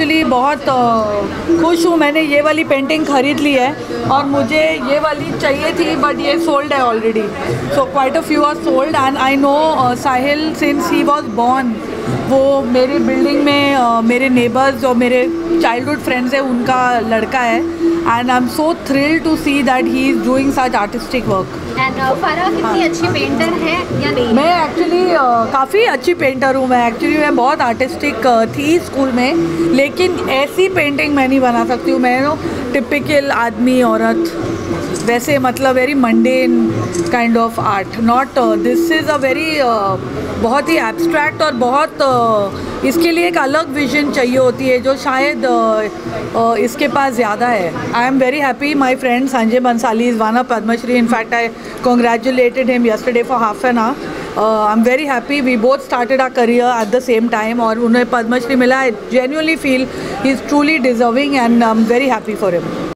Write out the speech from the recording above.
बहुत खुश हूँ। मैंने ये वाली पेंटिंग खरीद ली है और मुझे ये वाली चाहिए थी बट ये सोल्ड है already so quite a few are sold and I know Sahil since he was born वो मेरी बिल्डिंग में अ, मेरे नेबर्स और मेरे चाइल्डहुड फ्रेंड्स है उनका लड़का है। And I am so thrill to see that he is doing such artistic work and Farah कितनी अच्छी पेंटर है या नहीं? मैं एक्चुअली काफ़ी अच्छी पेंटर हूँ मैं. एक्चुअली मैं बहुत आर्टिस्टिक थी स्कूल में लेकिन ऐसी पेंटिंग मैं नहीं बना सकती हूँ. मैं नो टिपिकल आदमी औरत. वैसे मतलब very mundane kind of art not this is a very बहुत ही एब्स्ट्रैक्ट और बहुत uh, इसके लिए एक अलग विजन चाहिए होती है जो शायद uh, uh, इसके पास ज़्यादा है. I am very happy my friend Sanjay Bansali is one of Padma Shri in I congratulated him yesterday for half an an hour uh, i'm very happy we both started our career at the same time और उन्हें पद्मश्री मिला i genuinely feel he is truly deserving and i'm very happy for him